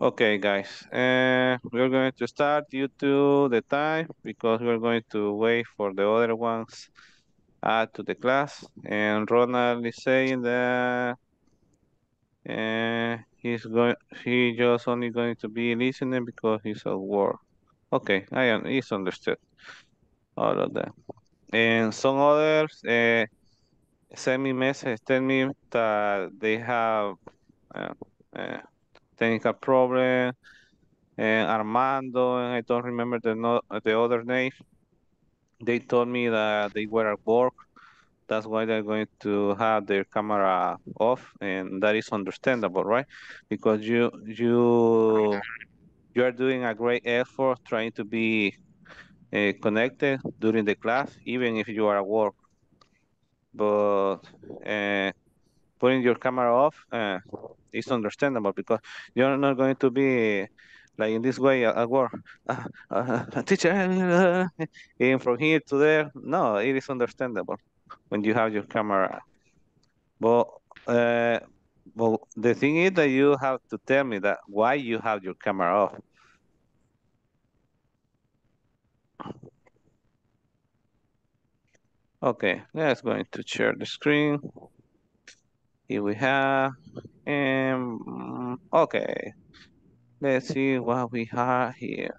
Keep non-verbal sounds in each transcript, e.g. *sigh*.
Okay, guys, uh, we're going to start due to the time because we're going to wait for the other ones add to the class. And Ronald is saying that uh, he's going, he just only going to be listening because he's at work. Okay, I am, it's understood. All of that. And some others uh, send me message, tell me that they have uh, uh, technical problem and Armando, and I don't remember the no, the other name. They told me that they were at work. That's why they're going to have their camera off, and that is understandable, right? Because you you you are doing a great effort trying to be uh, connected during the class, even if you are at work. But uh, putting your camera off uh, is understandable because you're not going to be like in this way at work. Uh, *laughs* uh, teacher, *laughs* and from here to there. No, it is understandable when you have your camera. But uh, well, the thing is that you have to tell me that why you have your camera off. Okay, let's going to share the screen. Here we have, um, okay, let's see what we have here.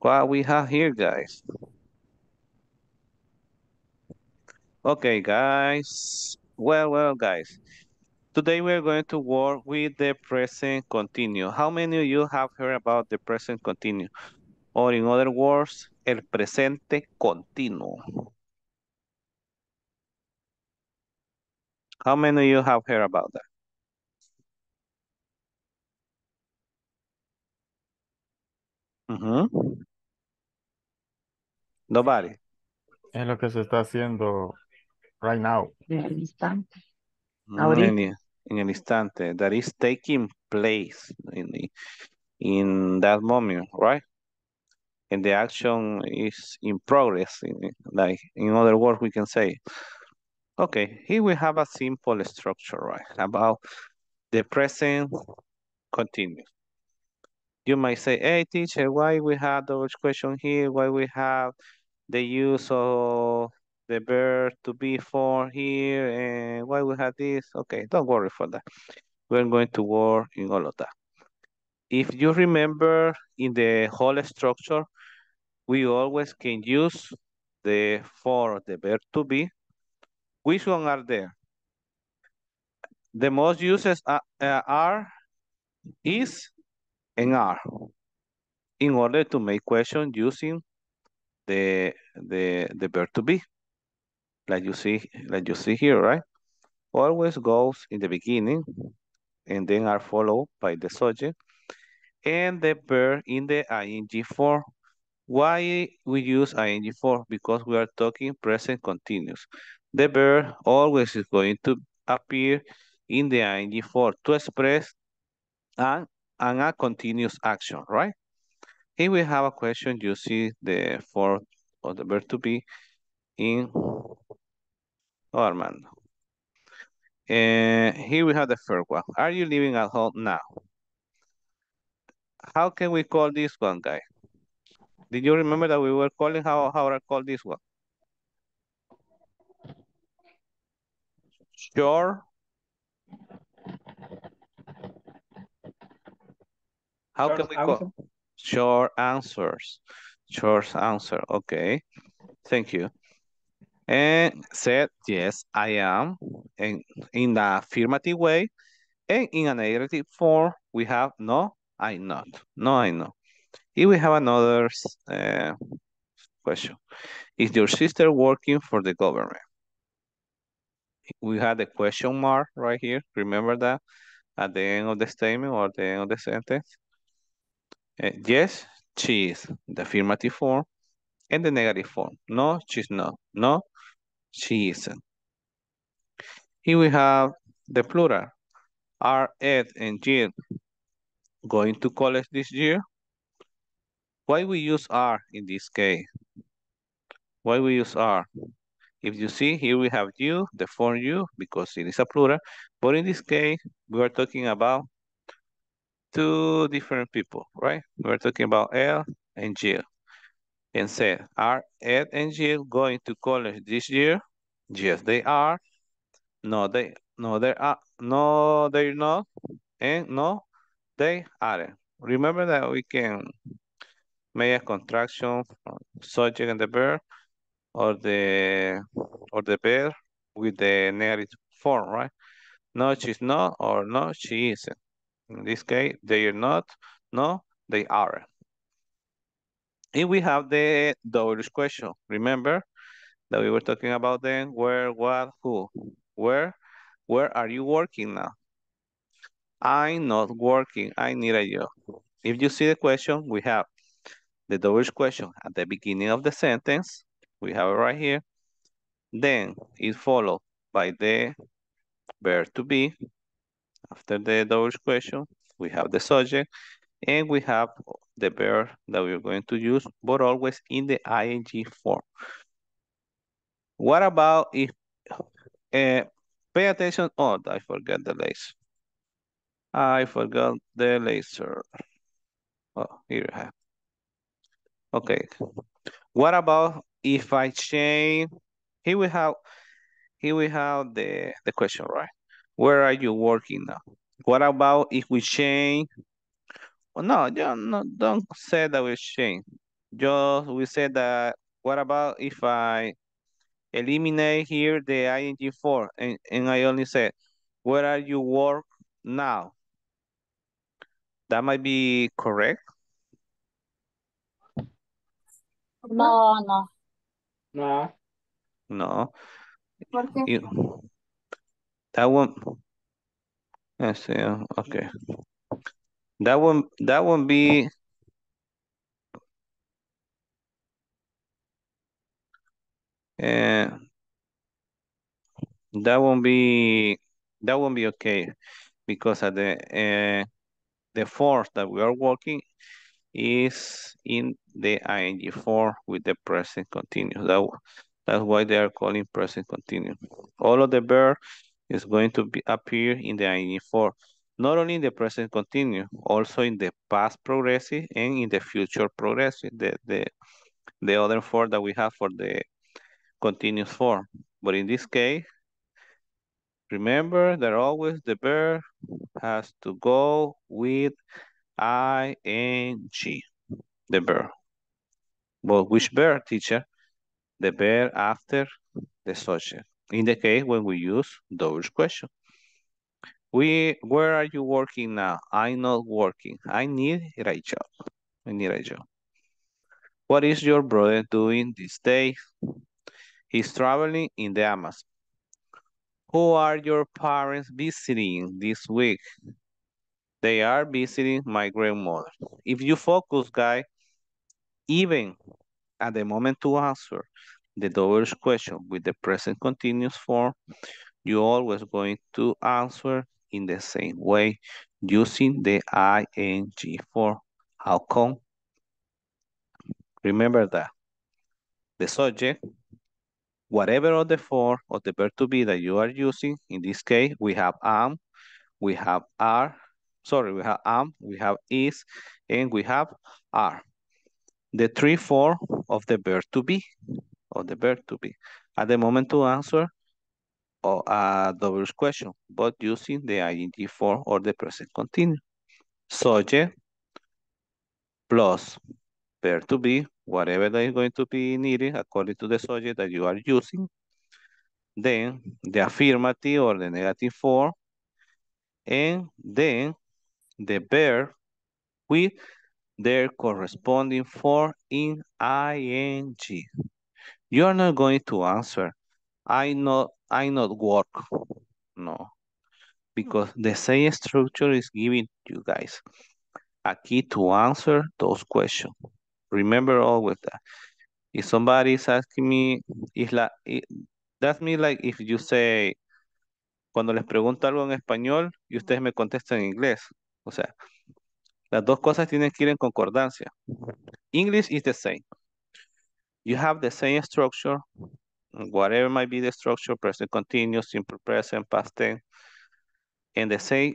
What we have here, guys. Okay, guys. Well, well, guys. Today we're going to work with the present continuous. How many of you have heard about the present continuous? Or in other words, el presente continuo. How many of you have heard about that? Uh -huh. Nobody. Es lo que se está haciendo right now. En el instante. Mm, Ahorita. En, el- en el instante. That is taking place in, the- in that moment, right? And the action is in progress. in- like, in other words, we can say. Okay, here we have a simple structure, right? About the present continuous. You might say, hey, teacher, why we have those question here? Why we have the use of the verb to be for here? And why we have this? Okay, don't worry for that. We're going to work in all of that. If you remember in the whole structure, we always can use the for the verb to be. Which one are there? The most uses are, is, and are. In order to make question using the the the verb to be. Like you see like you see here right? Always goes in the beginning and then are followed by the subject and the verb in the ing form. Why we use ing form? Because we are talking present continuous the verb always is going to appear in the ing form to express an, an a continuous action right here we have a question. You see the form of the verb to be in oh, Armando. And here we have the first one. Are you living at home now? How can we call this one, guy? Did you remember that we were calling how how I call this one? Sure. How can we call? Short answers. Short answer. Okay. Thank you. And said, yes, I am. And in the affirmative way. And in a negative form, we have no, I not. No, I know. If we have another uh, question. Is your sister working for the government? We had the question mark right here. Remember that at the end of the statement or the end of the sentence? Uh, yes, she is. The affirmative form and the negative form. No, she's not. No, she isn't. Here we have the plural. Are Ed and Jill going to college this year? Why we use are in this case? Why we use are? If you see, here we have you, the form you, because it is a plural. But in this case, we are talking about two different people, right? We're talking about Ed and Jill. And said, are Ed and Jill going to college this year? Yes, they are. No, they no, they are no, they're not. And no, they aren't. Remember that we can make a contraction subject and the verb or the or the pair with the negative form, right? No, she's not, or no, she isn't. In this case, they are not, no, they aren't. And we have the double question. Remember that we were talking about then, where, what, who. Where, where are you working now? I'm not working, I need a job. If you see the question, we have the double question at the beginning of the sentence. We have it right here. Then it followed by the verb to be. After the double question, we have the subject and we have the verb that we're going to use, but always in the ing form. What about if, uh, pay attention, oh, I forgot the laser. I forgot the laser. Oh, here I have. Okay. What about if I change, here we have, here we have the, the question, right? Where are you working now? What about if we change? Oh, no, you no, don't say that we change. Just we said that, what about if I eliminate here the ing form and, and I only said, where are you work now? That might be correct. No, no. No. No. ¿Por qué? You, that one. Let's see. uh, Okay. That one. That one be. Uh, that won't be. That won't be okay, because at the uh, the force that we are working is in the ing form with the present continuous. That that's why they are calling present continuous. All of the verb is going to be appear in the ing form, not only in the present continuous, also in the past progressive and in the future progressive. The the the other form that we have for the continuous form. But in this case, remember that always the verb has to go with ing, the verb. But which verb, teacher? The verb after the subject. In the case when we use double question. We, where are you working now? I'm not working. I need a job. I need a job. What is your brother doing these days? He's traveling in the Amazon. Who are your parents visiting this week? They are visiting my grandmother. If you focus, guy, even at the moment to answer the double question with the present continuous form, you're always going to answer in the same way using the ing form. How come? Remember that. The subject, whatever of the form of the verb to be that you are using, in this case, we have am, we have are, sorry, we have am, we have is, and we have are. The three form of the verb to be, of the verb to be. At the moment to answer or a double question, but using the ing form or the present continuous. Subject plus verb to be, whatever that is going to be needed according to the subject that you are using. Then the affirmative or the negative form. And then the verb with their corresponding form in ing. You are not going to answer, I not, I not work. No, because the same structure is giving you guys a key to answer those questions. Remember always that. If somebody is asking me, is like, it, that's me like if you say, cuando les pregunto algo en español y ustedes me contestan en inglés. O sea, las dos cosas tienen que ir en concordancia. English is the same. You have the same structure, whatever might be the structure, present continuous, simple present, past tense, and the same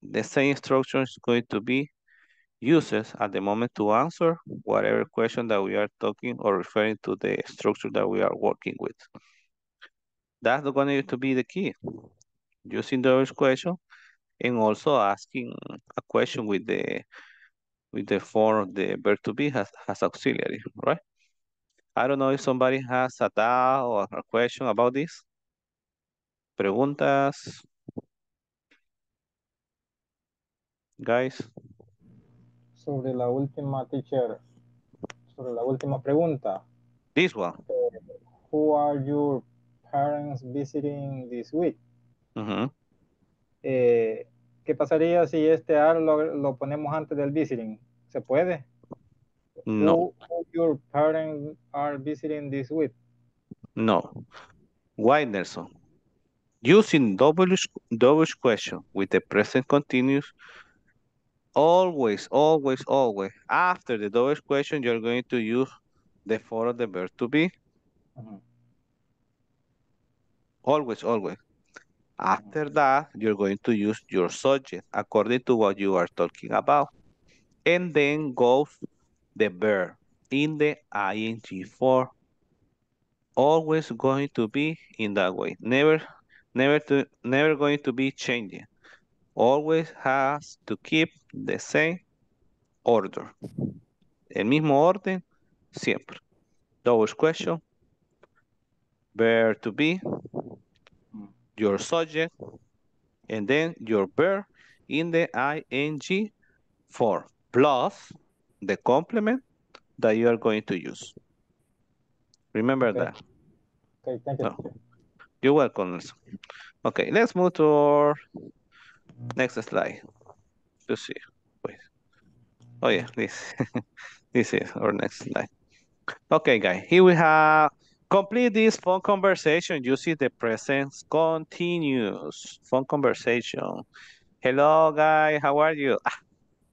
the same structure is going to be used at the moment to answer whatever question that we are talking or referring to the structure that we are working with. That's going to be the key. Using those question and also asking a question with the with the form of the verb to be has, has auxiliary, right? I don't know if somebody has a doubt or a question about this. Preguntas. Guys. Sobre la última, teacher, sobre la última pregunta. This one. Who are your parents visiting this week? Ujú. Eh, ¿Qué pasaría si este are lo, lo ponemos antes del visiting? ¿Se puede? No, Who, who your parents are visiting this week? no. Why, Nelson? Using double, double question with the present continuous, always, always, always, after the double question, you're going to use the form of the verb to be. Always, always. After that, you're going to use your subject according to what you are talking about. And then goes the verb in the ing form. Always going to be in that way. Never, never to, never going to be changing. Always has to keep the same order. El mismo orden, siempre. Double question. Verb to be, your subject, and then your verb in the ing form, plus the complement that you are going to use. Remember Okay. that. Okay, thank you. No. You're welcome. Nelson. Okay, let's move to our next slide. To see. Wait. Oh yeah, this. *laughs* this is our next slide. Okay, guys. Here we have complete this phone conversation using the present continuous phone conversation. Hello, guy. How are you?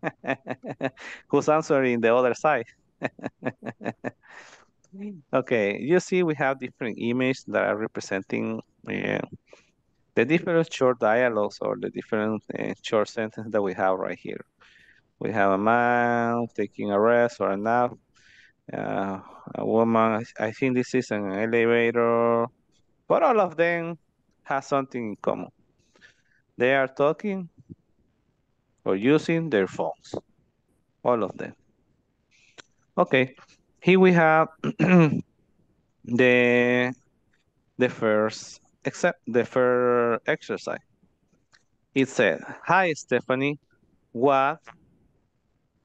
*laughs* Who's answering the other side? *laughs* Okay, you see we have different images that are representing uh, the different short dialogues or the different uh, short sentences that we have right here. We have a man taking a rest or a nap. Uh, a woman, I think this is an elevator, but all of them have something in common. They are talking or using their phones, all of them. Okay, here we have *clears throat* the the first except the first exercise. It said, "Hi Stephanie, what?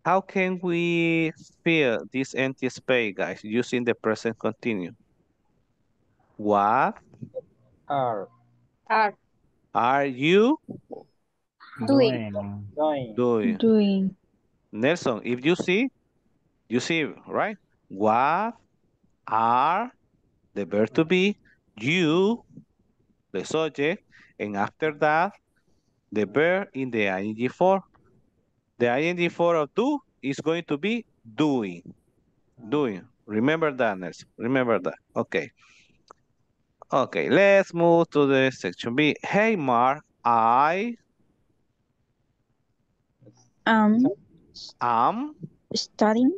How can we fill this empty space, guys, using the present continuous? What Are Are are you Doing. going. doing?" Doing. Nelson, if you see, you see, right? What are the verb to be, you, the subject, and after that, the verb in the ing form. The ing form of do is going to be doing. Doing. Remember that, Nelson. Remember that. Okay. Okay, let's move to the section B. Hey, Mark, I Um, am studying.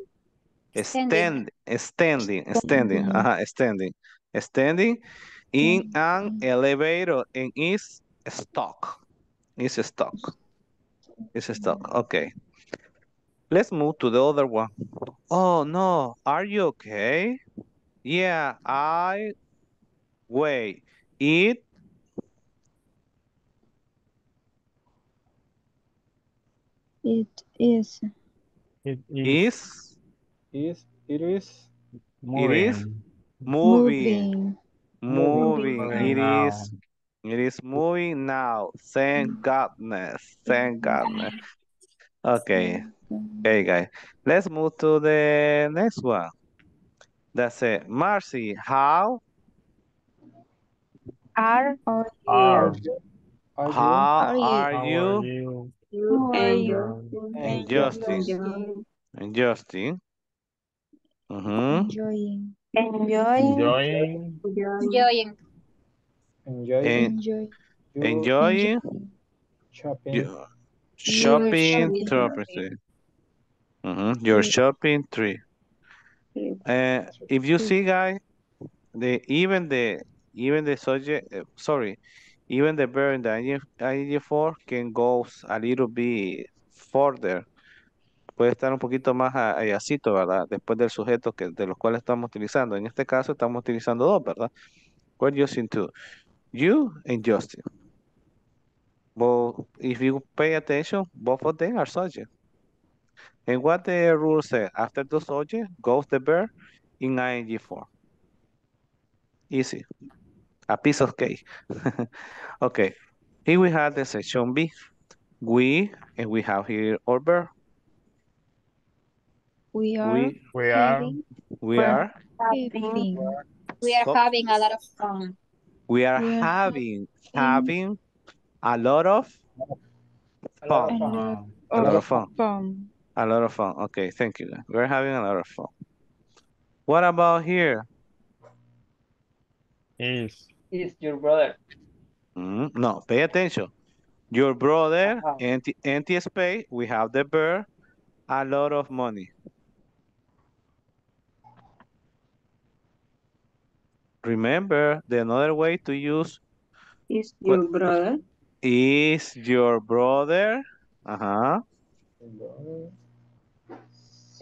Stand, standing, standing, Standing. uh standing, standing in an elevator and is stuck. Is stuck. Is stuck. Okay. Let's move to the other one. Oh no, are you okay? Yeah, I wait. It It is It is is Is, it is moving. moving. moving. Moving. Moving It now. is. It is moving now. Thank goodness. Thank goodness. Okay. Okay, guys. Let's move to the next one. That's it. Marcy, how are Are Are, you? are you how Are you- are how you? are you? And and Justin. And Justin. Mm-hmm. enjoying. Enjoying enjoying enjoy En- Enjoy. you shopping you, shopping shopping property. Mhm, Your shopping trip. Uh, if you see, guys, the even the even the subject, uh, sorry, even the verb in the ing, ing four can go a little bit further. Puede estar un poquito más allácito, ¿verdad? Después del sujeto que de los cuales estamos utilizando. En este caso estamos utilizando dos, ¿verdad? We're using two. You and Justin. But if you pay attention, both of them are subject. And what the rule says, after the subject goes the bear in ing form. Easy. A piece of cake. *laughs* okay. Here we have the section B. We, and we have here our verb. We are We, We are, having, we are, having, We are having a lot of fun. We are we are having, having a lot of A lot of fun. fun. A lot of of fun. fun. A lot of fun. Okay, thank you. We're having a lot of fun. What about here? is, Is your brother. Mm, no, pay attention. Your brother, Ajá. empty, empty space, we have the verb, a lot of money. Remember, the another way to use Is What- your brother is your brother. Uh-huh.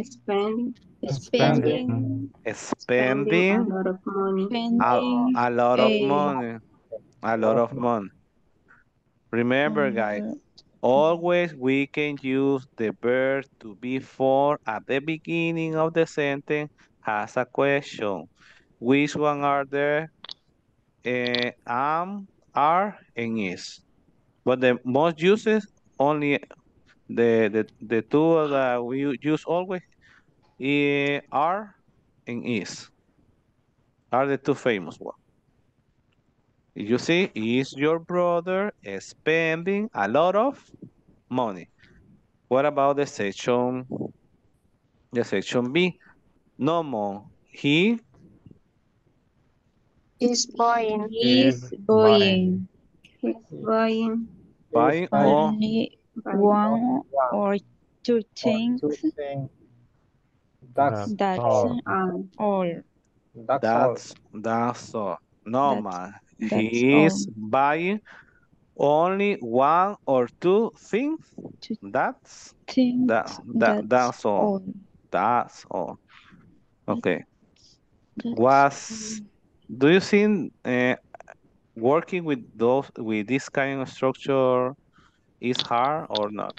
spending Spending, Spending a lot of money? a, spending, a lot of eh, money. A lot of money. Remember, guys, uh, always we can use the verb to be for at the beginning of the sentence as a question. Which one are there? Eh, am, are, and is. But the most uses only the the, the two that we use always eh, are and is. Are the two famous ones. You see, is your brother spending a lot of money? What about the section, the section B? No more. He Is buying. is Is buying He's buying. buying buying or only one or two or things. two things. That's, That's That's all. all. that's all. that's that's all. No That's- man. that's He is all. buying only one or two things. Two That's things. that that that's all. all. That's all. Okay. That's Was do you think uh, working with those with this kind of structure is hard or not?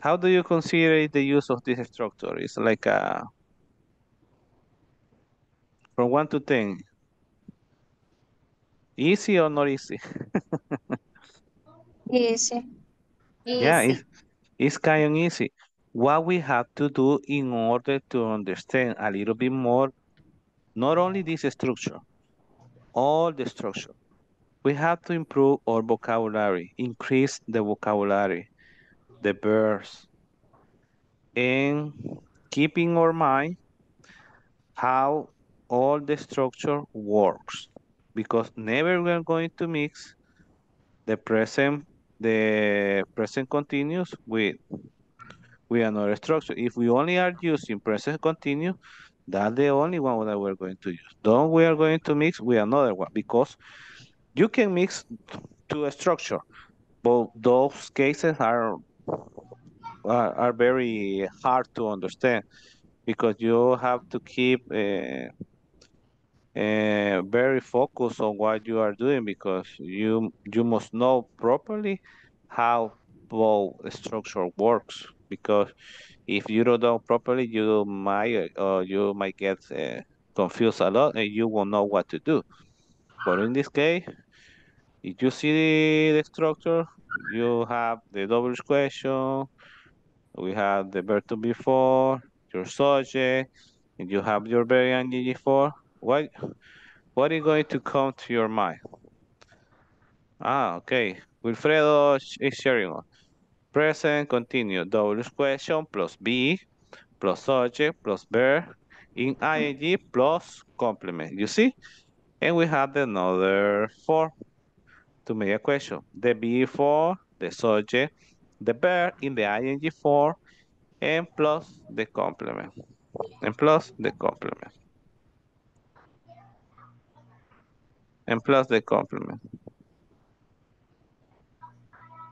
How do you consider the use of this structure? It's like a from one to ten. Easy or not easy? *laughs* easy. Yeah, Easy. it's it's kind of easy. What we have to do in order to understand a little bit more, not only this structure, all the structure, we have to improve our vocabulary, increase the vocabulary, the verbs, and keep in our mind how all the structure works. Because never we're going to mix the present the present continuous with with another structure. If we only are using present continuous, that's the only one that we're going to use. Don't we are going to mix with another one because you can mix two structure, but those cases are are, are very hard to understand because you have to keep uh, uh, very focused on what you are doing because you you must know properly how both structure works because if you don't know properly you might uh, you might get uh, confused a lot and you won't know what to do. But in this case if you see the structure you have the double question we have the verb to be for your subject and you have your very ing for what what is going to come to your mind? Ah okay. Wilfredo is sharing on present continue double question plus be plus subject plus verb in ing plus complement you see and we have another four to make a question. The before, the subject, the verb in the ing form, and plus the complement. And plus the complement. And plus the complement.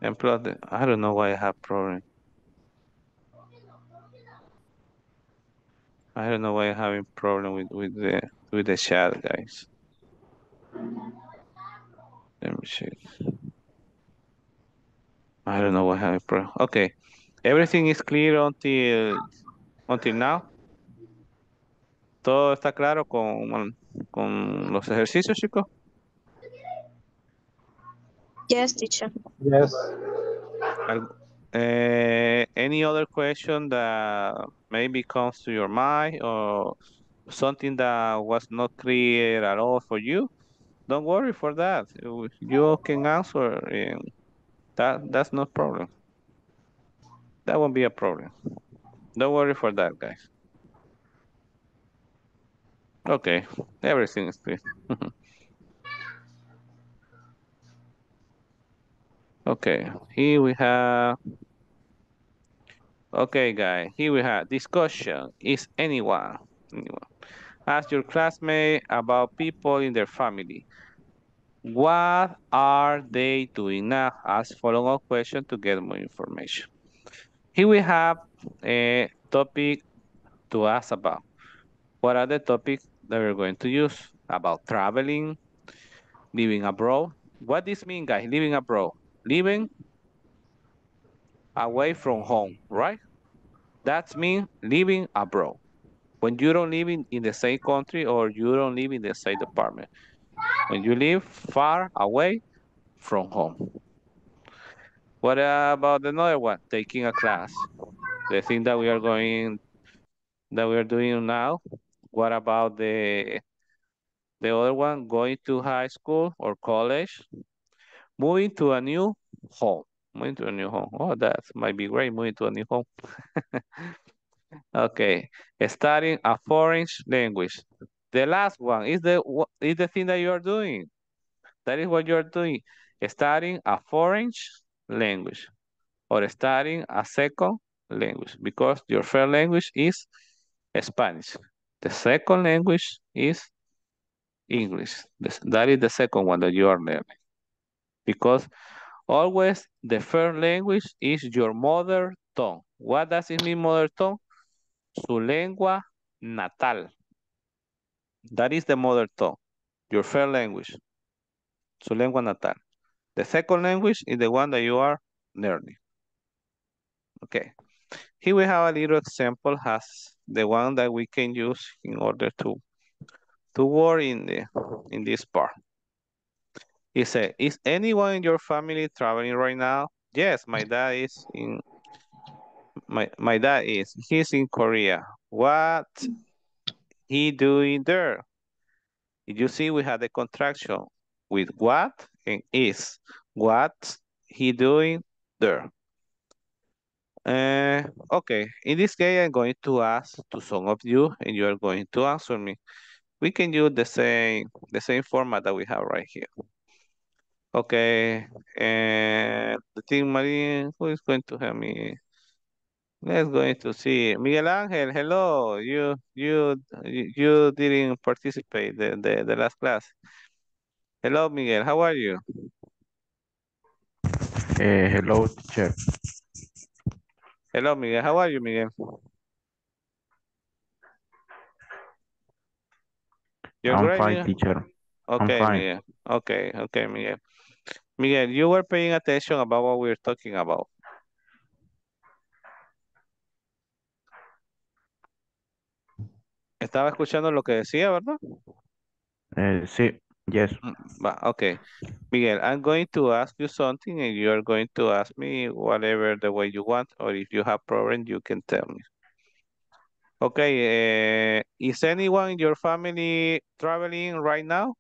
And plus I don't know why I have problem. I don't know why I'm having problem with, with the with the chat, guys. Let me see. I don't know why what having problem. Okay, everything is clear until until now. Todo está claro con, con los ejercicios, chicos. Yes, teacher. Yes. Al- eh, any other question that maybe comes to your mind or something that was not clear at all for you? Don't worry for that. You you can answer and that that's no problem. That won't be a problem. Don't worry for that, guys. Okay, everything is clear. *laughs* Okay, here we have. Okay, guys, here we have discussion. Is anyone, anyone, ask your classmate about people in their family. What are they doing now? Ask follow-up question to get more information. Here we have a topic to ask about. What are the topics that we're going to use? About traveling, living abroad. What this mean, guys? Living abroad. Living away from home, right? That's mean living abroad. When you don't live in, in the same country or you don't live in the same department. When you live far away from home. What about another one? Taking a class. The thing that we are going, that we are doing now. What about the, the other one? Going to high school or college. Moving to a new home. Moving to a new home. Oh, that might be great. Moving to a new home. *laughs* okay. Studying a foreign language. The last one is the is the thing that you are doing. That is what you are doing. Studying a foreign language or studying a second language because your first language is Spanish. The second language is English. That is the second one that you are learning. Because always the first language is your mother tongue. What does it mean mother tongue? Su lengua natal. That is the mother tongue, your first language. Su lengua natal. The second language is the one that you are learning. Okay. Here we have a little example has the one that we can use in order to to work in the in this part. It said, is anyone in your family traveling right now? Yes, my dad is in my my dad is he's in Korea. What he doing there? You see we had the contraction with what and is. What he doing there? Uh, okay, in this case, I'm going to ask to some of you and you are going to answer me. We can use the same, the same format that we have right here. Okay, and the team Marine, who is going to help me? Let's going to see Miguel Angel. Hello, you you you didn't participate the, the the last class. Hello, Miguel. How are you? Eh, hello, teacher. Hello, Miguel. How are you, Miguel? You're I'm great, fine, Miguel? teacher. Okay, fine. Miguel. Okay, okay, Miguel. Miguel, you were paying attention about what we were talking about. Estaba escuchando lo que decía, ¿verdad? Eh, sí, yes. Mm, va, Okay. Miguel, I'm going to ask you something and you are going to ask me whatever the way you want, or if you have problem, you can tell me. Okay, uh, is anyone in your family traveling right now?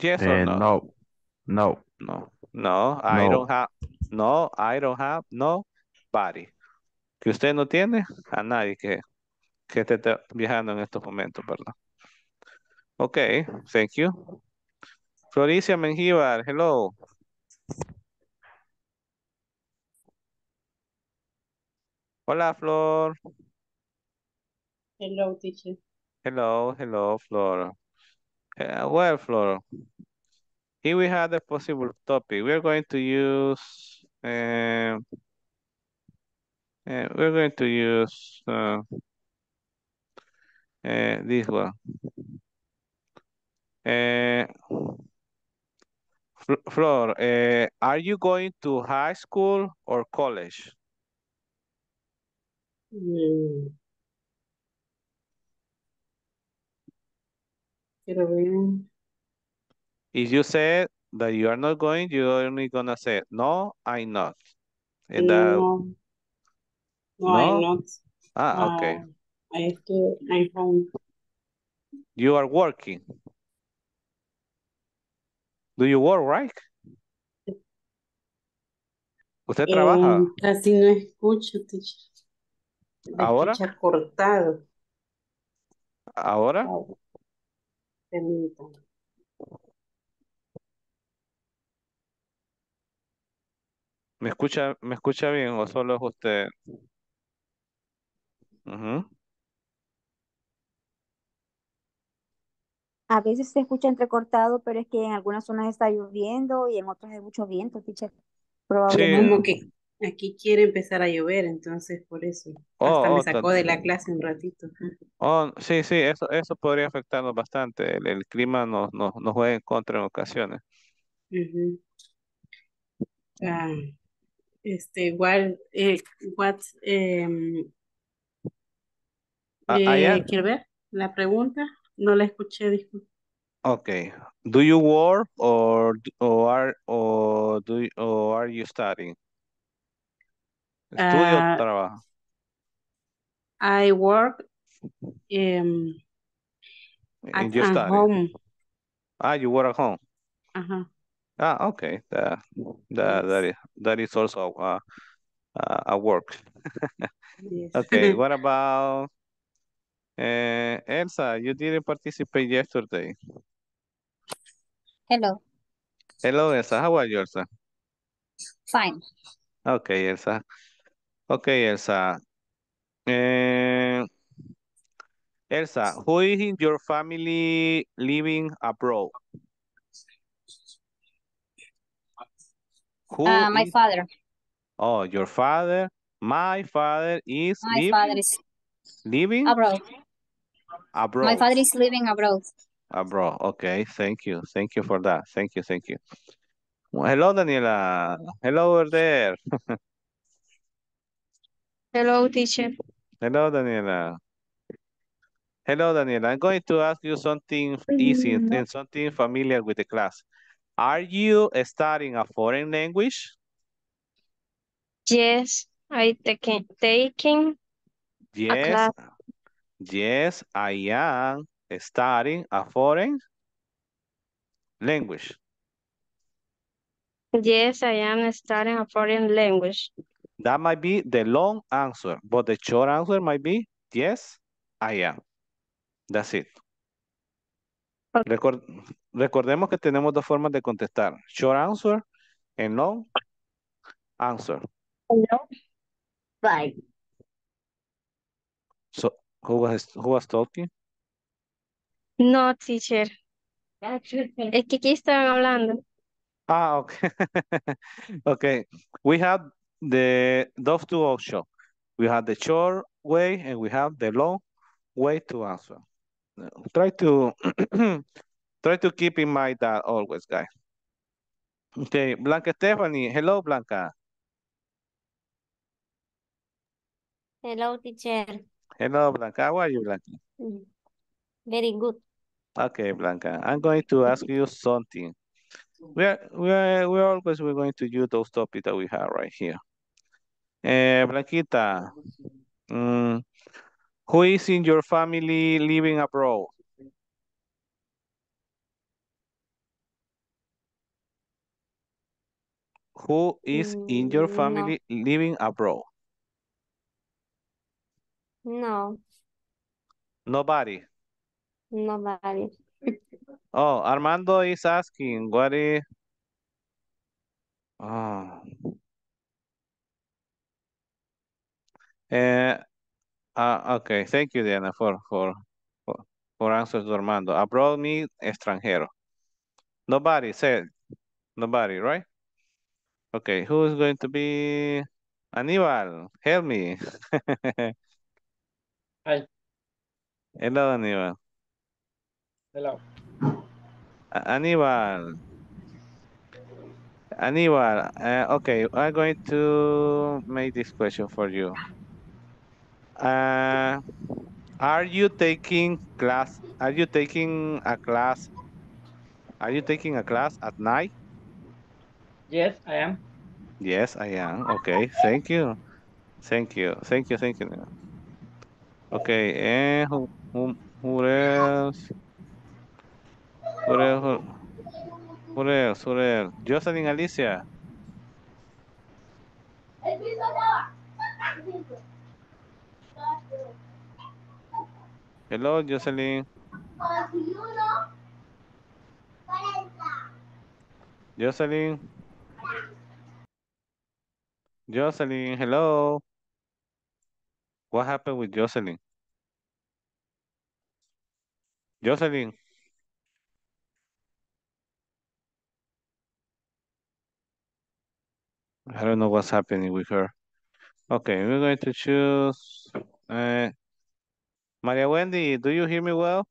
Yes or Eh, no? no, no, No, no, I No. don't have, no, I don't have nobody. Que usted no tiene a nadie que, que esté viajando en estos momentos, ¿verdad? Okay, thank you. Floricia Mengíbar, hello. Hola, Flor. Hello, teacher. Hello, hello, Flor. Uh, well, Flor, here we have the possible topic. We are going to use, um, uh, we're going to use uh, uh, this one. Uh, Fl- Flor, uh, are you going to high school or college? Mm. Quiero ver. If you said that you are not going, you're only gonna say, no, I'm not. And that, No, no, I'm No? not. ah, okay. Uh, I still, I'm home. You are working. Do you work, right? ¿Usted trabaja? Eh, casi no escucho, teacher. ¿Ahora? escucha cortado. ¿Ahora? Permítame. ¿Me escucha, me escucha bien o solo es usted? A veces se escucha entrecortado, pero es que en algunas zonas está lloviendo y en otras hay mucho viento, teacher. Probablemente. Como que aquí quiere empezar a llover, entonces por eso. Oh, Hasta me oh, sacó de la clase un ratito. Oh, sí, sí, eso, eso podría afectarnos bastante. El, el clima nos, nos, nos juega en contra en ocasiones. Ah, este, igual, eh, what, em, eh, ¿quiere ver la pregunta? No la escuché, disculpe. Okay. Do you work or or are or do or are you studying? ¿Estudio o Ah. I work em, at And at home. Ah, you work at home. Ajá. Ah, okay. That that that is that is also uh, uh, a work. Yes. *laughs* Okay. *laughs* What about uh, Elsa? You didn't participate yesterday. Hello, Hello, Elsa. How are you, Elsa? fine. Okay, Elsa. Okay, Elsa. Eh, Elsa, who is in your family living abroad? Who Uh, my is- father, Oh, your father. My father is my living, father is living abroad. abroad. My father is living abroad. Abroad. Okay, thank you. Thank you for that. Thank you, thank you. Well, hello, Daniela. Hello over there. *laughs* Hello, teacher. Hello, Daniela. Hello, Daniela. I'm going to ask you something easy and and something familiar with the class. Are you studying a foreign language? Yes, I taking taking Yes. Yes, I am studying a foreign language. yes, I am studying a foreign language. That might be the long answer, but the short answer might be yes, I am. That's it. Ok. Record- recordemos que tenemos dos formas de contestar. Short answer and long answer. Hello. Bye. So who was who was talking? No, teacher. Es que aquí estaban hablando. Ah, okay. *laughs* okay. We have the those two options. We have the short way and we have the long way to answer. Try to *clears throat* try to keep in mind that always, guys. Okay, Blanca Stephanie. Hello, Blanca. Hello, teacher. Hello, Blanca. How are you, Blanca? Mm. Very good. Okay, Blanca. I'm going to ask you something. We are we are we are always we're going to use those topics that we have right here. Eh, Blanquita, mm, who is in your family living abroad? Who is in your Mm, no. family living abroad? No, Nobody. nobody. Oh, Armando is asking, what is... Oh. Eh, ah, okay, thank you, Diana, for, for, for, for answers to Armando. Abroad means extranjero. Nobody said, nobody, right? Okay, who is going to be Aníbal? Help me. Hi. *laughs* Hello, Aníbal. Hello. Aníbal. Aníbal, uh, okay, I'm going to make this question for you. Uh, are you taking class? Are you taking a class? Are you taking a class at night? Yes, I am. Yes, I am. Okay, thank you. Thank you. Thank you. Thank you. Okay, and who, who, who else? Who else? Who, who else? Who else? Jocelyn Alicia. Hello, Jocelyn. Jocelyn. Jocelyn, hello. What happened with Jocelyn? Jocelyn. I don't know what's happening with her. Okay, we're going to choose uh, Maria Wendy. Do you hear me well?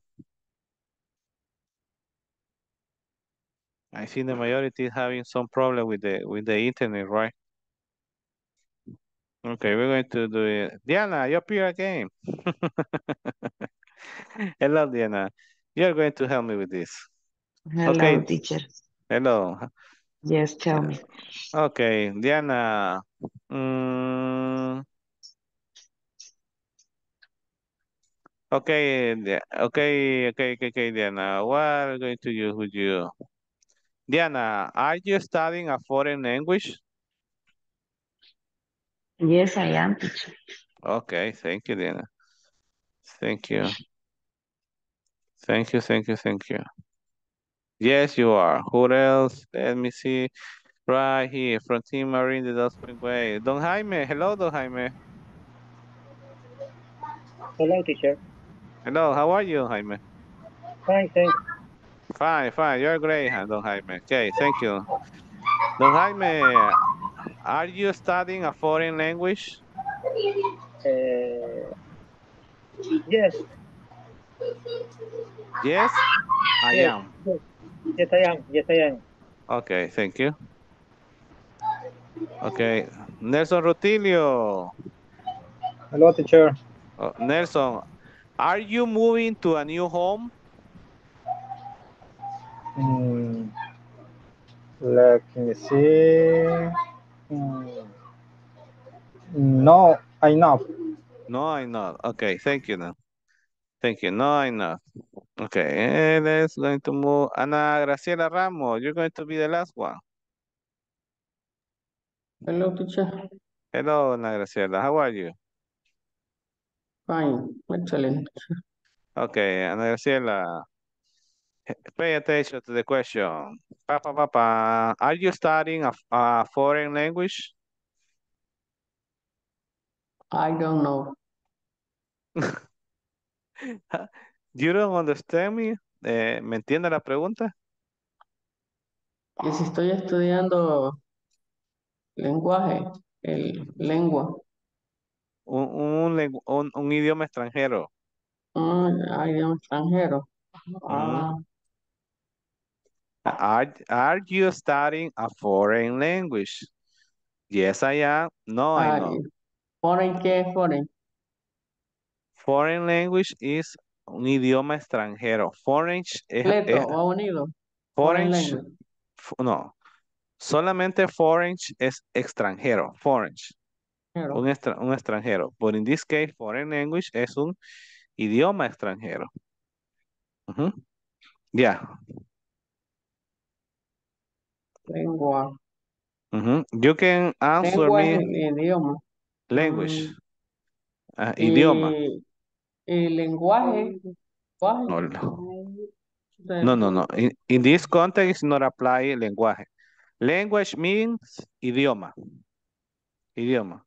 I see the majority is having some problem with the with the internet, right? Okay, we're going to do it. Diana, you appear again. *laughs* Hello, Diana. You're going to help me with this. Hello, Okay. teacher. Hello. Yes, tell me. Okay, Diana. mm, okay, Di- okay, okay, okay, okay, Diana. What are we going to use with you? Diana, are you studying a foreign language? Yes, I am, teacher. Okay, thank you, Diana. Thank you. Thank you, thank you, thank you. Yes, you are. Who else? Let me see. Right here, from Team Marine, the Dos Way. Don Jaime, hello, Don Jaime. Hello, teacher. Hello, how are you, Jaime? Fine, thanks. Fine, fine. You're great, huh, Don Jaime. Okay, thank you. Don Jaime, are you studying a foreign language? Uh, yes, Yes, I Yes. am. yes, I am. Yes, I am. Okay, thank you. Okay, Nelson Rutilio. Hello, teacher. Oh, Nelson, are you moving to a new home? Mm, let me see. Mm, no, I know. No, I'm not. Okay, thank you. Now. Thank you. No, I'm not. Okay, and let's going to move. Ana Graciela Ramos, you're going to be the last one. Hello, teacher. Hello, Ana Graciela. How are you? Fine, excellent. Okay, Ana Graciela, pay attention to the question. Papa, papa, are you studying a, a foreign language? I don't know. *laughs* You don't understand me? Eh, ¿Me entiende la pregunta? Que si estoy estudiando lenguaje, el lengua, Un, un, un, un idioma extranjero. un idioma extranjero. Ah, Are, are you studying a foreign language? Yes, I am. No, I ah, know. foreign, ¿qué es foreign? Foreign language is un idioma extranjero. Foreign es, Completo o unido. Foreign foreign, no. Solamente foreign es extranjero. Foreign. Extranjero. Un, extra- un extranjero. But in this case, foreign language es un idioma extranjero. Ujú. Yeah. Lengua. Ujú. You can answer Lengua me idioma. language. Ah, Y, idioma. y lenguaje. lenguaje. No, no. No. In, in this context, not apply lenguaje. Language means idioma. Idioma.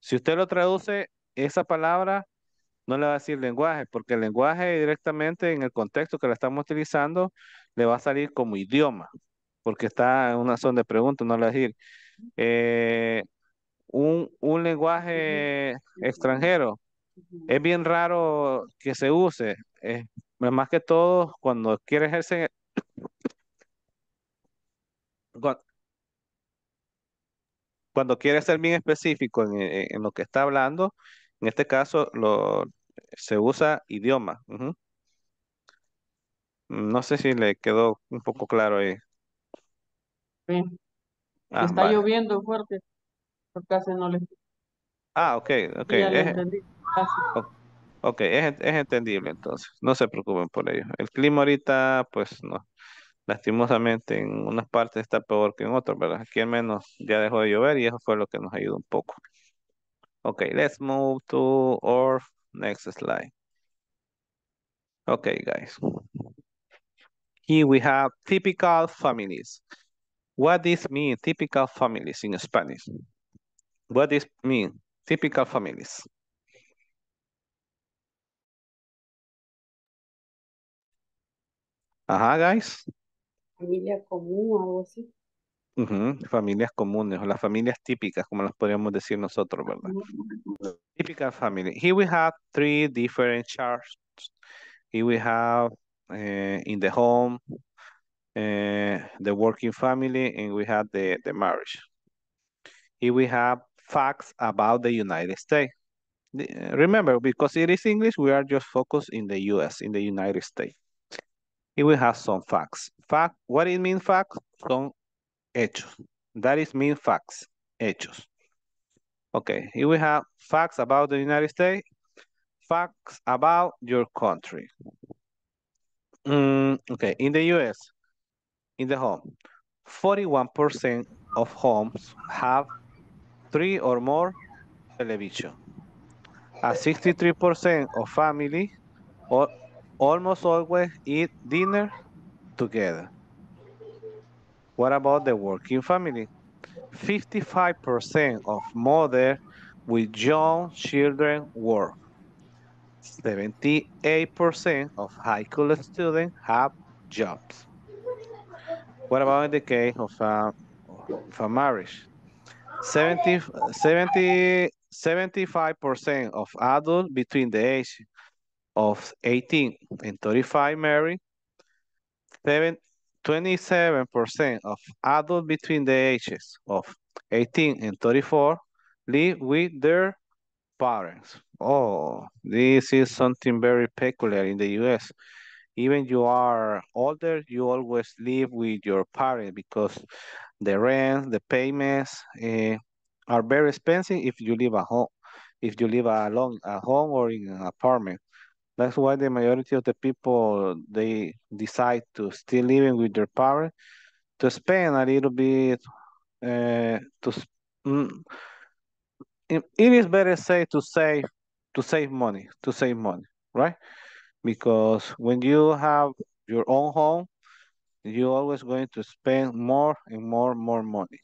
Si usted lo traduce, esa palabra no le va a decir lenguaje, porque el lenguaje directamente en el contexto que la estamos utilizando le va a salir como idioma, porque está en una zona de preguntas, no le va a decir eh, un, un lenguaje extranjero. Es bien raro que se use, eh, más que todo cuando quiere ejercer cuando quiere ser bien específico en, lo que está hablando, en este caso lo, se usa idioma. No sé si le quedó un poco claro ahí. Sí. Ah, Está vale. lloviendo fuerte, por casi no le Ah, ok, ok. ya Es, entendí. Ok, es, es entendible entonces. No se preocupen por ello. El clima ahorita, pues no. Lastimosamente en unas partes está peor que en otras, ¿verdad? Aquí al menos ya dejó de llover y eso fue lo que nos ayudó un poco. Okay, let's move to our next slide. Okay, guys. Here we have typical families. What this mean, typical families in Spanish? What this mean, typical families? Ajá, guys. Familia común, algo así. Familias comunes o las familias típicas, como las podríamos decir nosotros, ¿verdad? Typical family. Here we have three different charts. Here we have uh, in the home, uh, the working family, and we have the, the marriage. Here we have facts about the United States. Remember, because it is English, we are just focused in the US, in the United States. Here we have some facts. Fact, what it mean facts? Son hechos. That is mean facts, hechos. Okay, here we have facts about the United States, facts about your country. Mm, okay, in the US, in the home, 41% of homes have three or more television. A 63% of family or almost always eat dinner together. What about the working family? 55% of mothers with young children work. 78% of high school students have jobs. What about in the case of a, of a marriage? 70, 70, 75% of adults between the age of 18 and 35 married, Seven, 27% of adults between the ages of 18 and 34 live with their parents. Oh, this is something very peculiar in the US. Even you are older, you always live with your parents because the rent, the payments eh, are very expensive if you live at home, if you live alone at home or in an apartment. That's why the majority of the people they decide to still living with their parents to spend a little bit uh, to mm, it, is better say to save to save money to save money right? Because when you have your own home you're always going to spend more and more more money.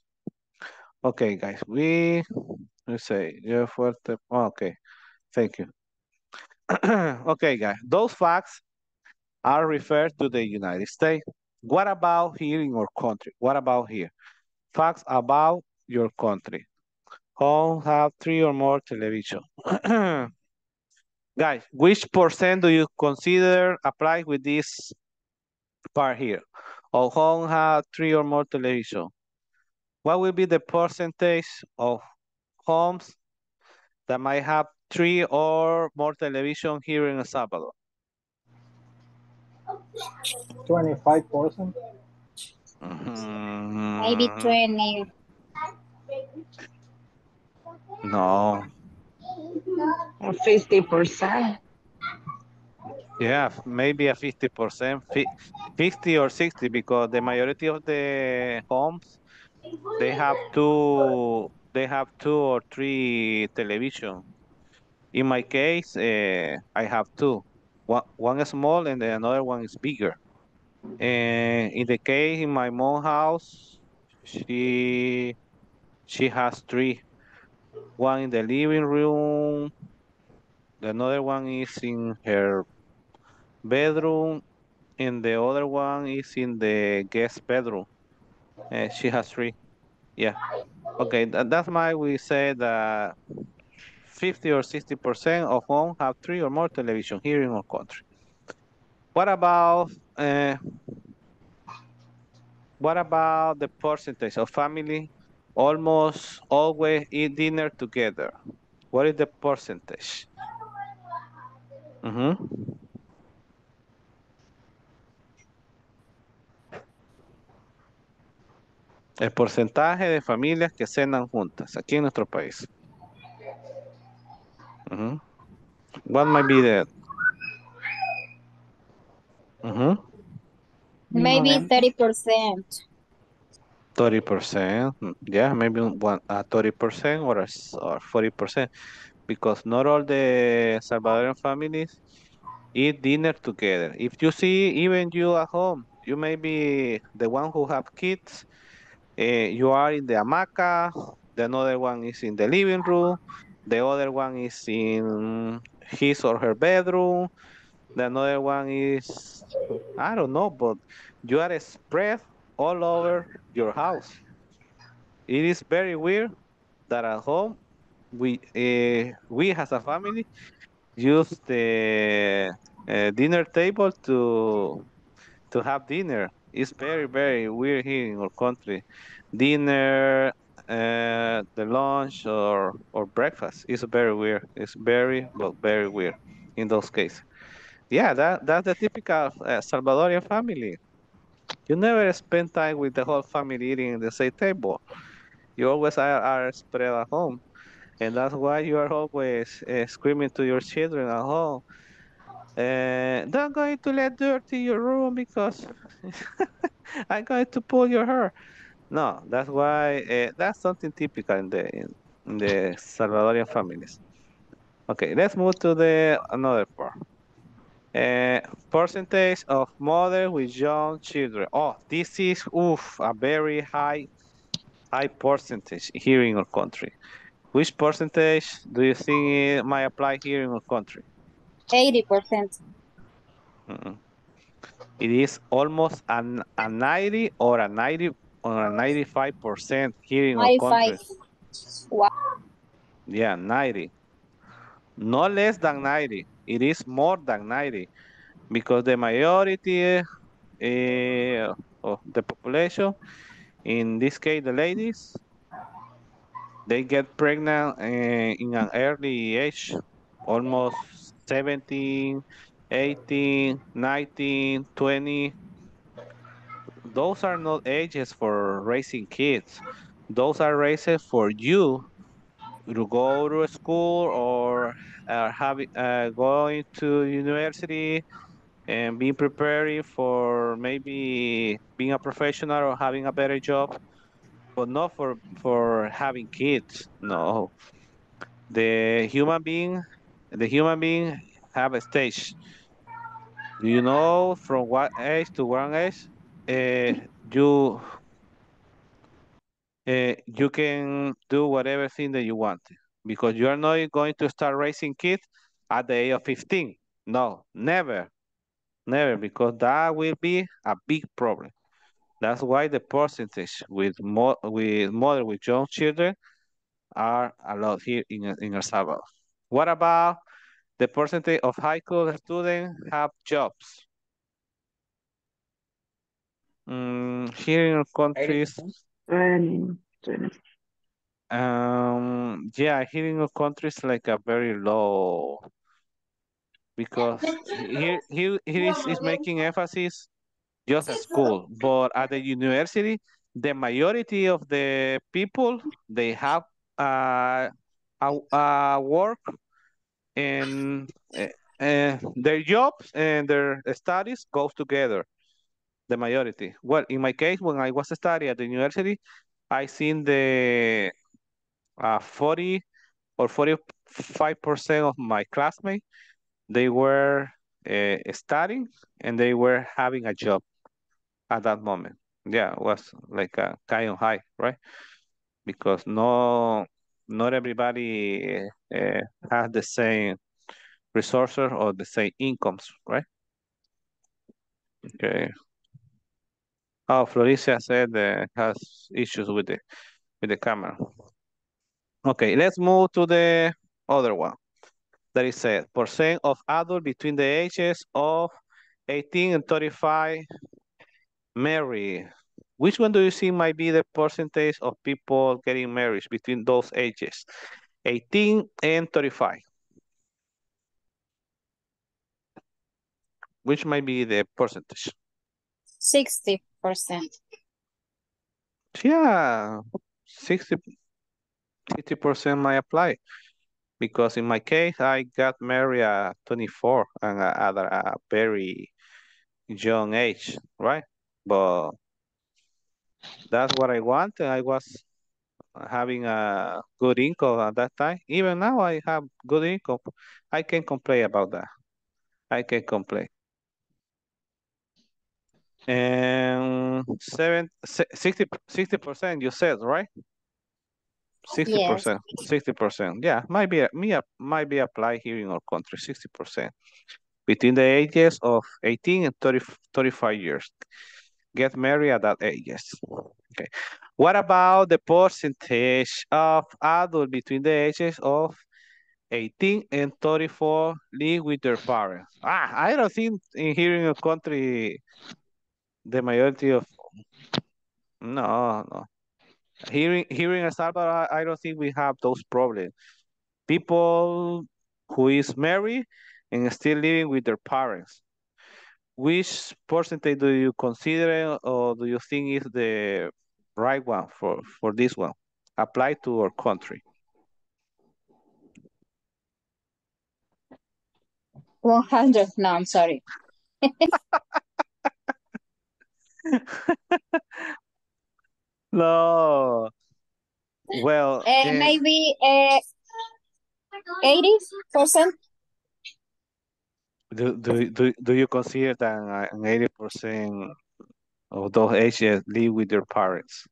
Okay guys we let's say you're okay thank you *clears throat* okay guys those facts are referred to the United States. What about here in your country? What about here? Facts about your country. Home have three or more television. *clears throat* Guys, which percent do you consider apply with this part here? All home have three or more television. What will be the percentage of homes that might have three or more television here in El Salvador? 25%. Maybe Mhm. 20. No. Or 50%. Yeah, maybe a 50%, 50 or 60, because the majority of the homes, they have two, they have two or three television. In my case, uh, I have two. One, one is small and the another one is bigger. And in the case in my mom house, she she has three. One in the living room, the another one is in her bedroom, and the other one is in the guest bedroom. Uh, she has three. Yeah. Okay, that, that's why we say that 50 or 60% of homes have three or more television here in our country. What about uh, what about the percentage of family almost always eat dinner together? What is the percentage? Mhm. El porcentaje de familias que cenan juntas aquí en nuestro país. Mhm. What might be that? Mhm. Maybe 30%. 30%, mm, yeah, maybe one, uh, 30% or, a s- or 40%, because not all the Salvadoran families eat dinner together. If you see, even you at home, you may be the one who have kids, uh, you are in the hamaca, the another one is in the living room, the other one is in his or her bedroom, the another one is, I don't know, but you are spread all over your house. It is very weird that at home we uh, we as a family use the uh, dinner table to to have dinner. It's very very weird here in our country. Dinner, uh, the lunch or or breakfast is very weird. It's very but very weird in those cases. Yeah, that that's the typical uh, Salvadorian family. You never spend time with the whole family eating in the same table. You always are, are spread at home, and that's why you are always uh, screaming to your children at home. Uh, don't going to let dirty your room because *laughs* I'm going to pull your hair. No, that's why uh, that's something typical in the in, the Salvadorian families. Okay, let's move to the another part. Uh, percentage of mothers with young children. Oh, this is oof, a very high high percentage here in our country. Which percentage do you think it might apply here in our country? 80%. Mm-mm. It is almost an, a 90 or a 90 a 95 percent here in our country. Wow. Yeah, 90. No less than 90. It is more than 90 because the majority uh, of the population, in this case the ladies, they get pregnant uh, in an early age, almost 17, 18, 19, 20. Those are not ages for raising kids. Those are races for you to go to school or uh, having uh, going to university and being preparing for maybe being a professional or having a better job, but not for for having kids. No, the human being, the human being have a stage. Do you know from what age to what age you uh, you can do whatever thing that you want because you are not going to start raising kids at the age of 15. No, never, never, because that will be a big problem. That's why the percentage with mo with mother with young children are a lot here in in El Salvador. What about the percentage of high school students have jobs? Mm, here in our countries, twenty. um, yeah, here in our countries like a very low because here here here is, is making emphasis just at school, but at the university, the majority of the people they have uh, a, a work and uh, their jobs and their studies go together. The majority. Well, in my case, when I was studying at the university, I seen the uh, 40 or 45% of my classmates, they were uh, studying and they were having a job. at that moment. Yeah, it was like a kind of high, right? Because no, not everybody uh, has the same resources or the same incomes, right? Okay. Oh, Floricia said uh, has issues with the with the camera. Okay, let's move to the other one. That is said, percent of adults between the ages of 18 and 35 marry. Which one do you think might be the percentage of people getting married between those ages? 18 and 35. Which might be the percentage? Sixty percent. Yeah, 60, 60% might apply. Because in my case, I got married at 24 and at a very young age, right? But that's what I want. I was having a good income at that time. Even now, I have good income. I can complain about that. I can complain. And seven, 60 percent you said, right? 60 percent, 60 percent. Yeah, might be me might be applied here in our country. 60 percent between the ages of 18 and 30, 35 years. Get married at that ages. Okay. What about the percentage of adults between the ages of 18 and 34 live with their parents? Ah, I don't think in here in our country the majority of no no. Here in, here in El Salvador I, I don't think we have those problems. People who is married and still living with their parents which percentage do you consider or do you think is the right one for for this one? Apply to our country. 100 no i'm sorry *laughs* *laughs* no. Well, uh, maybe uh, 80%. Do, do, do, do you consider that an 80% of those Asians live with their parents?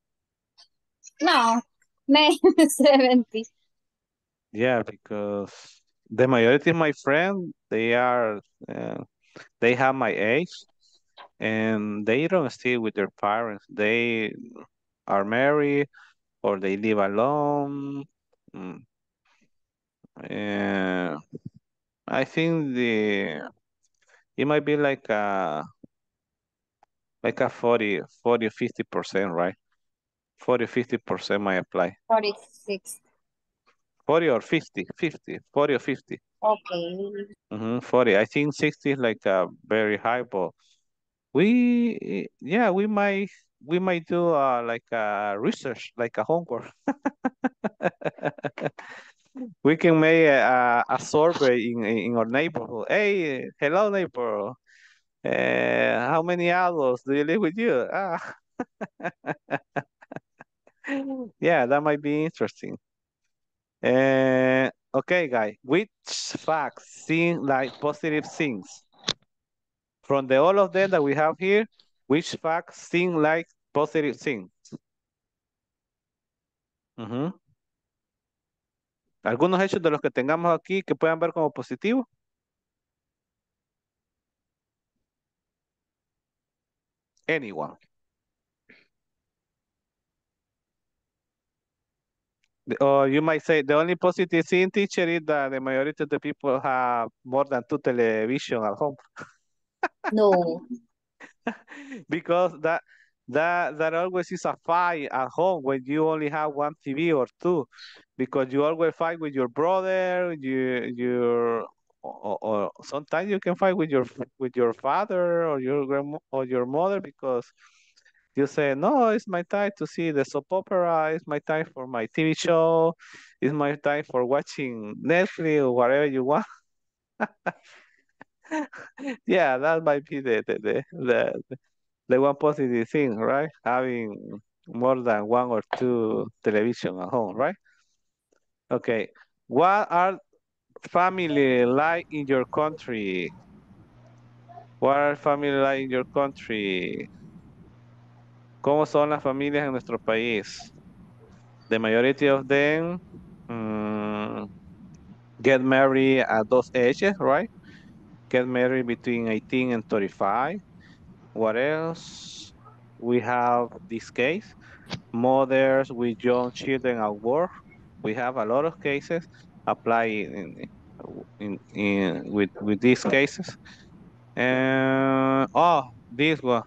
No, maybe *laughs* 70. Yeah, because the majority of my friends, they are, uh, they have my age and they don't stay with their parents. They are married or they live alone. Mm. And I think the it might be like a like a 40, 40 50 percent, right? 40 50 percent might apply. 46. 40 or 50, 50, 40 or 50. Okay. Mm -hmm, 40. I think 60 is like a very high, but we yeah we might we might do uh, like a research like a homework. *laughs* We can make a, a survey in in our neighborhood. Hey hello neighbor. Uh, how many adults do you live with you? Ah. *laughs* yeah that might be interesting. Uh, okay guys which facts seem like positive things from the all of them that we have here, which facts seem like positive things? Uh -huh. ¿Algunos hechos de los que tengamos aquí que puedan ver como positivos? Anyone. Or you might say the only positive thing, teacher, is that the majority of the people have more than two television at home. *laughs* No. *laughs* because that that that always is a fight at home when you only have one TV or two, because you always fight with your brother, you your or, or sometimes you can fight with your with your father or your grandma or your mother because you say no, it's my time to see the soap opera, it's my time for my TV show, it's my time for watching Netflix or whatever you want. *laughs* *laughs* yeah, that might be the the, the the the one positive thing, right? Having more than one or two television at home, right? Okay. What are family like in your country? What are family like in your country? ¿Cómo son las familias en nuestro país? The majority of them mm, get married at those ages, right? Get married between 18 and 35. What else? We have this case, mothers with young children at work. We have a lot of cases apply in, in, in with with these cases. And oh, this one,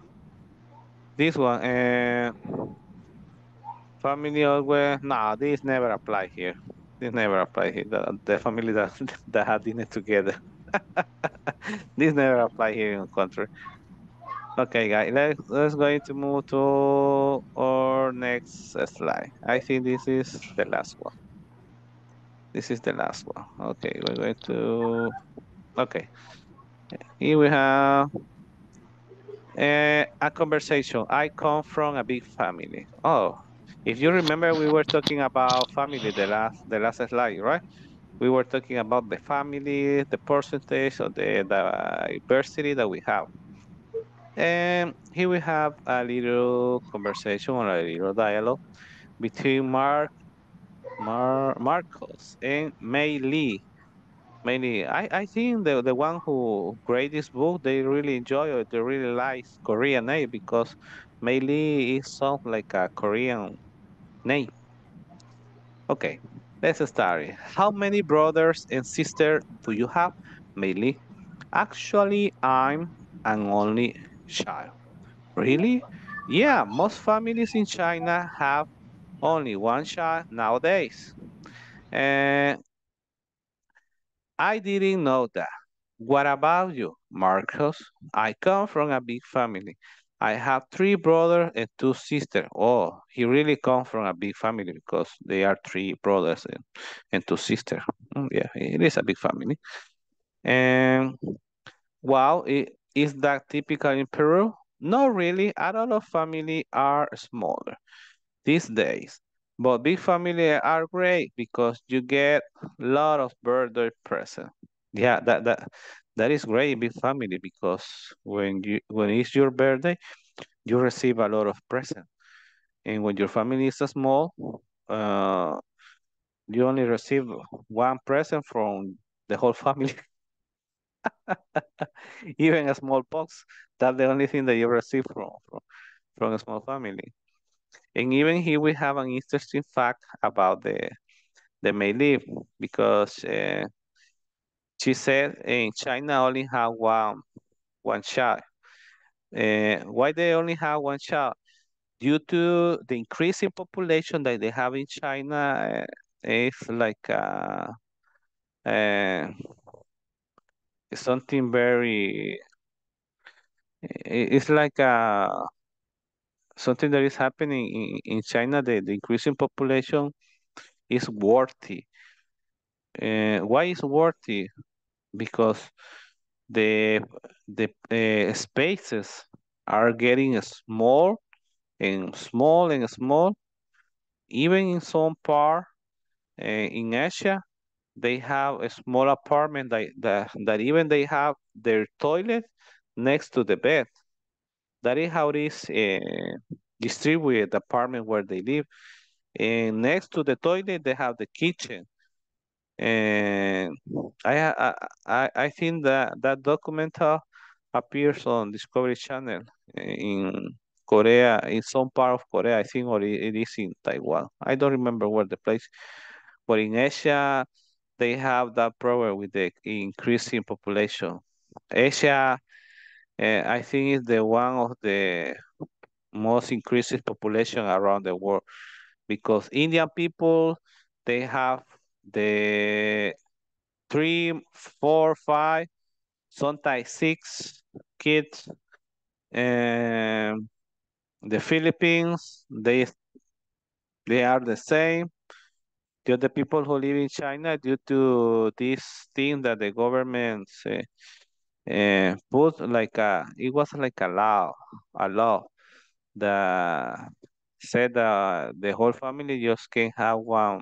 this one, and family always. No, this never apply here. This never apply here. The, the family that *laughs* that have dinner together. *laughs* *laughs* this never apply here in the country. Okay, guys, let's let's going to move to our next slide. I think this is the last one. This is the last one. Okay, we're going to. Okay, here we have uh, a conversation. I come from a big family. Oh, if you remember, we were talking about family the last the last slide, right? We were talking about the family, the percentage of the diversity that we have. And here we have a little conversation or a little dialogue between Mark, Mar, Marcos and Mei Lee. Mei Lee, I, I think the, the one who created this book, they really enjoy it. They really like Korean name because Mei Lee is sound like a Korean name. Okay, let's start. How many brothers and sisters do you have, Mei Lee? Actually, I'm an only child. Really? Yeah, most families in China have only one child nowadays. And I didn't know that. What about you, Marcos? I come from a big family. I have three brothers and two sisters. Oh, he really comes from a big family because they are three brothers and, and two sisters. Mm, Yeah, it is a big family. And wow, it, is that typical in Peru? No, really. A lot of family are smaller these days. But big family are great because you get a lot of birthday present. Yeah, that that that is great, big family, because when you when it's your birthday, you receive a lot of present. And when your family is small, uh, you only receive one present from the whole family. *laughs* Even a small box, that's the only thing that you receive from, from, from a small family. And even here we have an interesting fact about the the May leaf because uh, she said in China only have one one child. Uh, why they only have one child? Due to the increasing population that they have in China, uh, it's like uh, uh, something very. It's like a something that is happening in, in China. The, the increasing population is worthy. Uh, why is worthy? Because the the uh, spaces are getting small and small and small. Even in some part uh, in Asia, they have a small apartment that, that that even they have their toilet next to the bed. That is how it is uh, distributed, apartment where they live. And next to the toilet, they have the kitchen. And I I I, think that that documentary appears on Discovery Channel in Korea, in some part of Korea, I think, or it, it is in Taiwan. I don't remember where the place, but in Asia, they have that problem with the increasing population. Asia, uh, I think, is the one of the most increasing population around the world because Indian people they have the three, four, five, sometimes six kids. And the Philippines, they they are the same. The other people who live in China, due to this thing that the government uh, put like a, it was like a law, a law that said that the whole family just can have one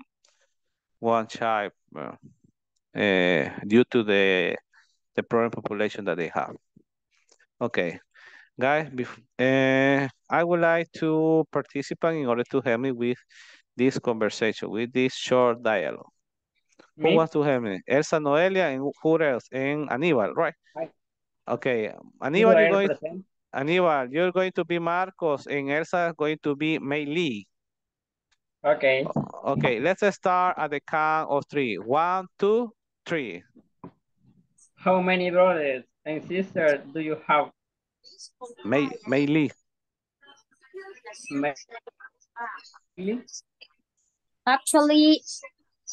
one child uh, uh, due to the the problem population that they have. Okay, guys, uh, I would like to participate in order to help me with this conversation, with this short dialogue. Who wants to help me? Elsa Noelia and who else? And Aníbal, right? Hi. Okay, Aníbal, you're going. Aníbal, you're going to be Marcos and Elsa is going to be Meili. Okay. Okay, let's start at the count of three. One, two, three. How many brothers and sisters do you have? Mei, Meili. Ma- Actually,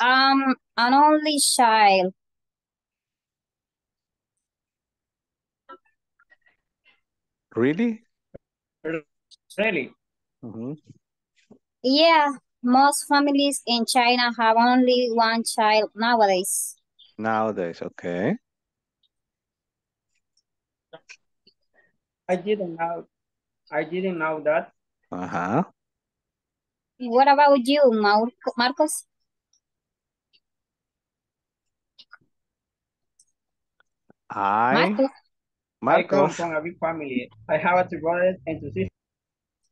I'm an only child. Really? Really? Mhm. Yeah, most families in China have only one child nowadays. Nowadays, okay. I didn't know. I didn't know that. Uh-huh. What about you, Mar Marcos? I, Marcos? I come from a big family. I have two brothers and two sisters.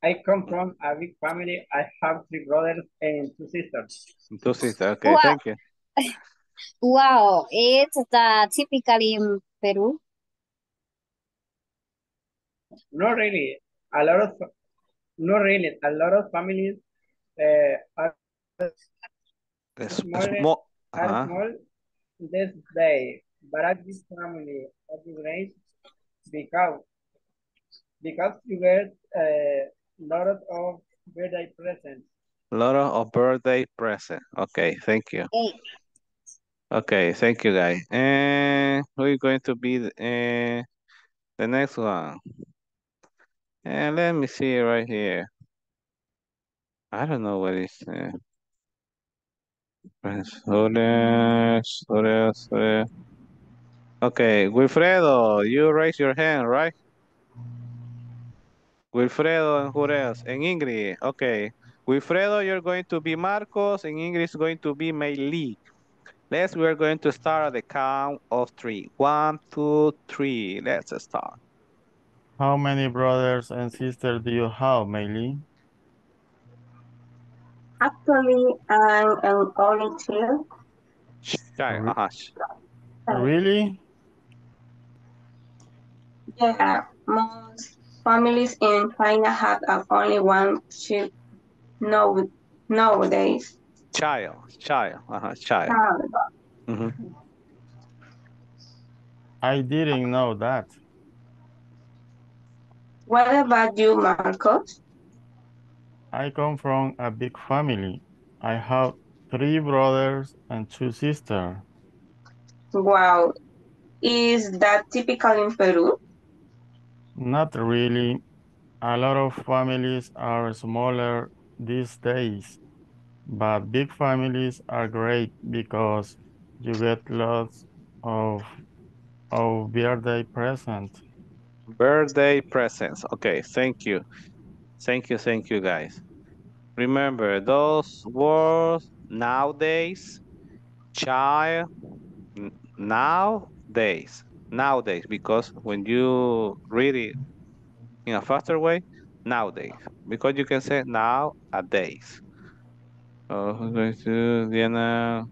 I come from a big family. I have three brothers and two sisters. Two sisters, okay, Wow. thank you. Wow, it's the typical in Peru. Not really. A lot of, not really. A lot of families uh, are Es- small, smo- are small this day, but at this family at the great because because you get a lot of birthday presents. Lot of birthday present. Okay, thank you. Okay, thank you, guys. And who is going to be the, uh, the next one? And let me see right here. I don't know what is. Uh. Okay, Wilfredo, you raise your hand, right? Wilfredo and who else? And Ingrid. Okay. Wilfredo, you're going to be Marcos, and Ingrid is going to be Meili. Let's, we're going to start at the count of three. One, two, three. Let's start. How many brothers and sisters do you have, Meili? Actually, I'm an only child. Child, uh-huh. Really? Yeah, most families in China have uh, only one child now, nowadays. Child, child, uh-huh, child. Child. Mhm. I didn't know that. What about you, Marcos? I come from a big family. I have three brothers and two sisters. Wow, is that typical in Peru? Not really. A lot of families are smaller these days, but big families are great because you get lots of of birthday present. Birthday presents. Okay, thank you. Thank you, thank you, guys. Remember those words nowadays, child, nowadays, nowadays, because when you read it in a faster way, nowadays, because you can say nowadays. Oh, who's going to Diana?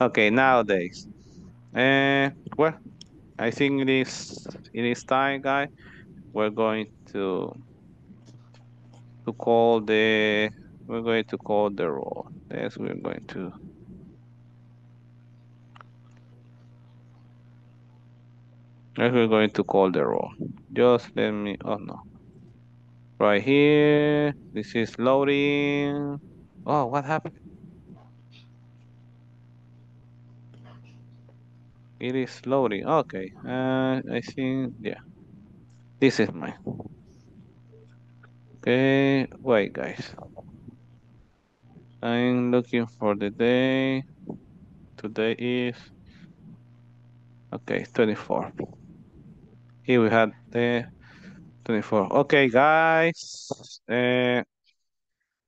okay, nowadays. And well, I think it is it is time, guys. We're going to to call the we're going to call the roll. Yes, we're going to we're going to call the roll. Just let me oh no. Right here. This is loading. Oh, what happened? It is loading. Okay. Uh I think yeah. This is mine. Okay, wait guys. I'm looking for the day. Today is okay, 24. Here we had the 24. Okay, guys. Uh,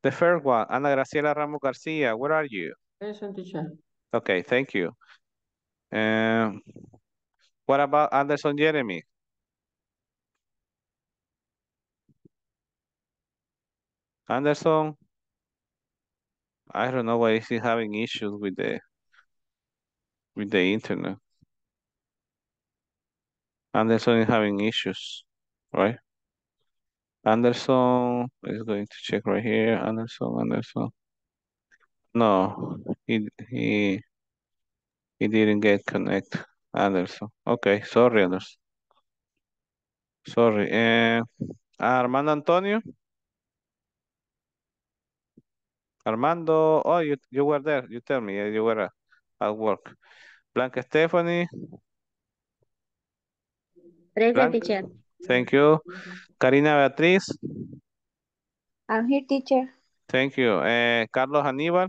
the first one, Ana Graciela Ramos Garcia, where are you? Present, teacher. Okay, thank you. Um, what about Anderson Jeremy? Anderson, I don't know why he's having issues with the with the internet. Anderson is having issues, right? Anderson is going to check right here. Anderson, Anderson. No, he he he didn't get connect. Anderson. Okay, sorry, Anderson. Sorry. Eh, Armando Antonio. Armando, oh, you you were there. You tell me, you were uh, at work. Blanca Stephanie. Present teacher. Thank you. Karina Beatriz. I'm here teacher. Thank you. Eh, Carlos Aníbal.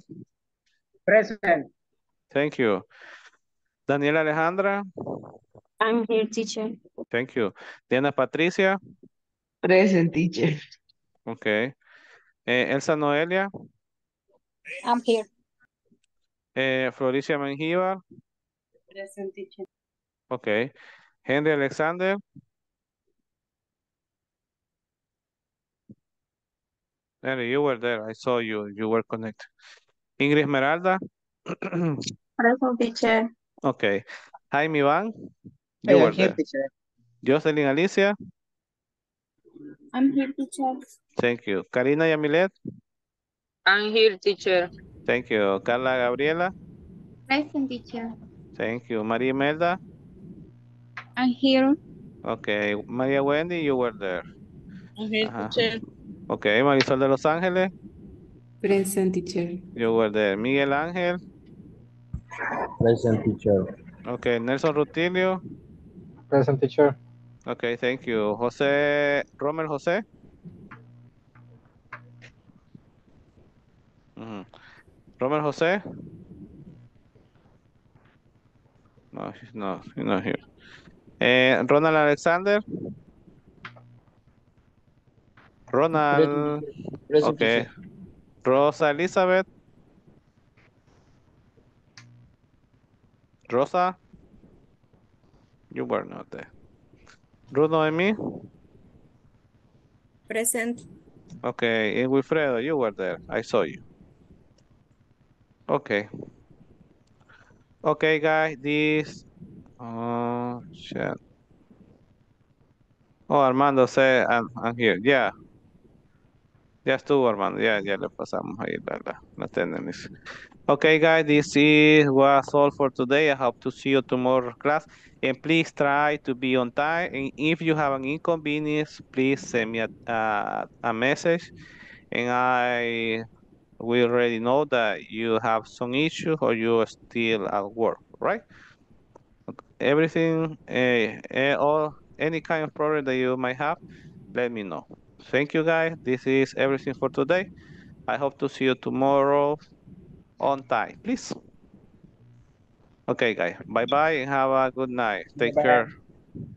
Present. Thank you. Daniela Alejandra. I'm here, teacher. Thank you. Diana Patricia. Present teacher. Okay. Eh, Elsa Noelia. I'm here. Eh, Floricia Mengíbar. Present teacher. Okay. Henry Alexander. Henry, you were there. I saw you. You were connected. Ingrid Esmeralda. *clears throat* Present teacher. okay. Jaime Iván. You Hey, were I'm here, there. teacher. Jocelyn Alicia. I'm here, teacher. Thank you. Karina Yamilet. I'm here, teacher. Thank you. Carla Gabriela. Present, teacher. Thank you. Maria Imelda. I'm here. Okay. Maria Wendy, you were there. Teacher. Okay. Marisol de Los Ángeles. Present teacher. You were there. Miguel Ángel. Present teacher. Okay. Nelson Rutilio. Present teacher. Okay. Thank you. José, Romer José. Ujú. Romer José. No, he's not, he's not here. Eh, Ronald Alexander. Ronald. Okay. Rosa Elizabeth. Rosa. You were not there. Ruth Noemi. Present. Okay. And Wilfredo, you were there. I saw you. Okay. Okay, guys. This. Oh, shit. Oh, Armando said I'm, I'm here. Yeah. Ya estuvo, Armando. Ya, ya le pasamos ahí. Okay, guys, this is was all for today. I hope to see you tomorrow class. And please try to be on time. And if you have an inconvenience, please send me a, a, message. And I we already know that you have some issue or you're still at work, right? Everything, uh, uh, all any kind of problem that you might have, let me know. Thank you, guys. This is everything for today. I hope to see you tomorrow on time, please. Okay, guys. Bye bye and have a good night. Take Bye-bye. care.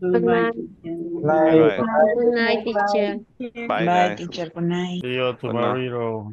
Good night. Bye bye. Good night teacher. Bye, Bye, teacher. Good night. See you tomorrow.